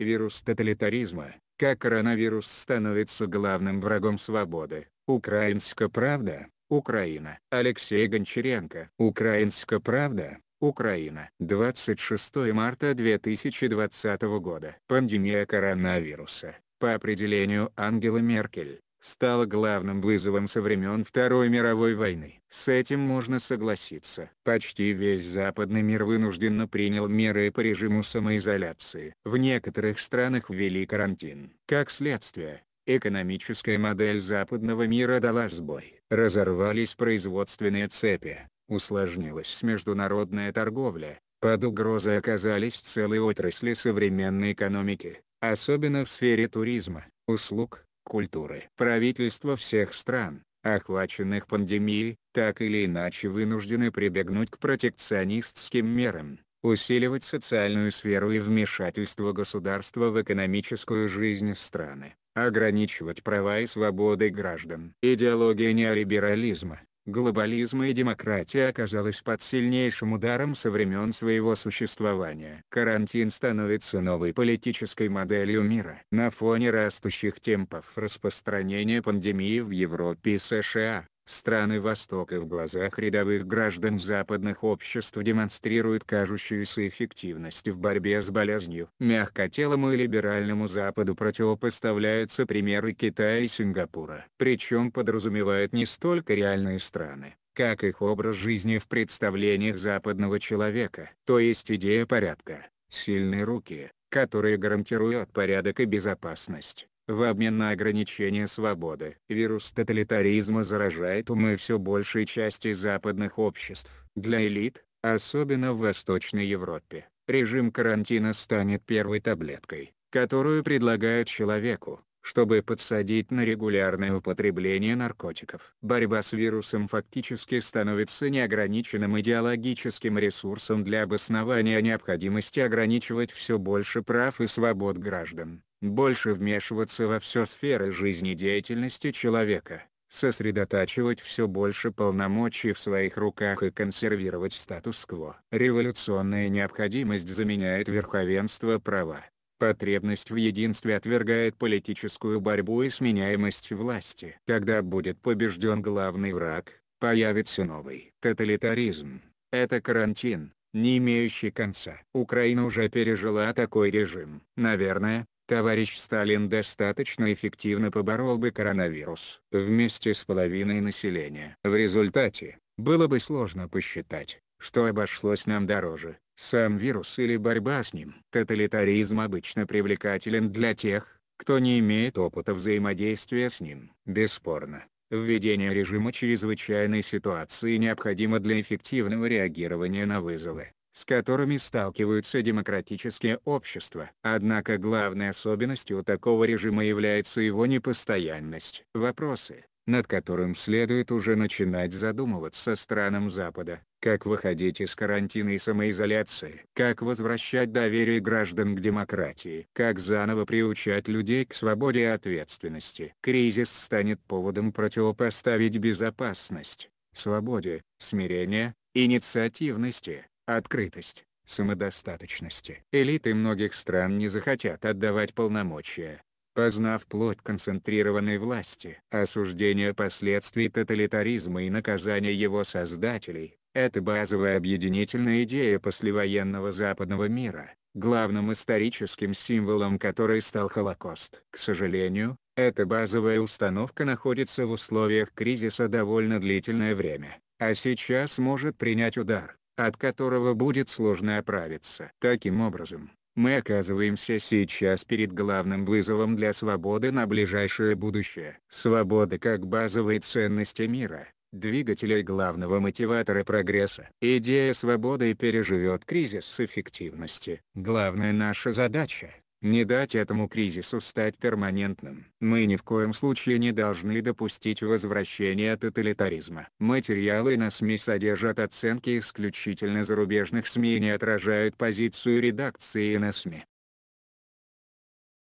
Вирус тоталитаризма, как коронавирус становится главным врагом свободы. Украинская правда, Украина. Алексей Гончаренко. Украинская правда, Украина. 26 марта 2020 года. Пандемия коронавируса, по определению Ангелы Меркель, стала главным вызовом со времен Второй мировой войны. С этим можно согласиться. Почти весь западный мир вынужденно принял меры по режиму самоизоляции. В некоторых странах ввели карантин. Как следствие, экономическая модель западного мира дала сбой. Разорвались производственные цепи, усложнилась международная торговля, под угрозой оказались целые отрасли современной экономики, особенно в сфере туризма, услуг, культуры. Правительства всех стран, охваченных пандемией, так или иначе вынуждены прибегнуть к протекционистским мерам, усиливать социальную сферу и вмешательство государства в экономическую жизнь страны, ограничивать права и свободы граждан. Идеология неолиберализма, глобализма и демократии оказалась под сильнейшим ударом со времен своего существования. Карантин становится новой политической моделью мира. На фоне растущих темпов распространения пандемии в Европе и США, Страны Востока в глазах рядовых граждан западных обществ демонстрируют кажущуюся эффективность в борьбе с болезнью. Мягкотелому и либеральному Западу противопоставляются примеры Китая и Сингапура. Причем подразумевает не столько реальные страны, как их образ жизни в представлениях западного человека, то есть идея порядка, сильные руки, которые гарантируют порядок и безопасность в обмен на ограничение свободы. Вирус тоталитаризма заражает умы все большей части западных обществ. Для элит, особенно в Восточной Европе, режим карантина станет первой таблеткой, которую предлагают человеку, чтобы подсадить на регулярное употребление наркотиков. Борьба с вирусом фактически становится неограниченным идеологическим ресурсом для обоснования необходимости ограничивать все больше прав и свобод граждан больше вмешиваться во все сферы жизнедеятельности человека, сосредотачивать все больше полномочий в своих руках и консервировать статус-кво. Революционная необходимость заменяет верховенство права. Потребность в единстве отвергает политическую борьбу и сменяемость власти. Когда будет побежден главный враг, появится новый тоталитаризм. Это карантин, не имеющий конца. Украина уже пережила такой режим. Наверное, Товарищ Сталин достаточно эффективно поборол бы коронавирус вместе с половиной населения. В результате, было бы сложно посчитать, что обошлось нам дороже, сам вирус или борьба с ним. Тоталитаризм обычно привлекателен для тех, кто не имеет опыта взаимодействия с ним. Бесспорно, введение режима чрезвычайной ситуации необходимо для эффективного реагирования на вызовы, с которыми сталкиваются демократические общества. Однако главной особенностью такого режима является его непостоянность. Вопросы, над которым следует уже начинать задумываться странам Запада, как выходить из карантина и самоизоляции, как возвращать доверие граждан к демократии, как заново приучать людей к свободе и ответственности. Кризис станет поводом противопоставить безопасность, свободе, смирение, инициативности, открытость, самодостаточности. Элиты многих стран не захотят отдавать полномочия. Познав плоть концентрированной власти, осуждение последствий тоталитаризма и наказание его создателей, это базовая объединительная идея послевоенного западного мира, главным историческим символом которой стал Холокост. К сожалению, эта базовая установка находится в условиях кризиса довольно длительное время, а сейчас может принять удар от которого будет сложно оправиться. Таким образом, мы оказываемся сейчас перед главным вызовом для свободы на ближайшее будущее. Свобода как базовые ценности мира, двигателя главного мотиватора прогресса. Идея свободы переживет кризис эффективности. Главная наша задача не дать этому кризису стать перманентным. Мы ни в коем случае не должны допустить возвращения тоталитаризма. Материалы на СМИ содержат оценки исключительно зарубежных СМИ и не отражают позицию редакции на СМИ.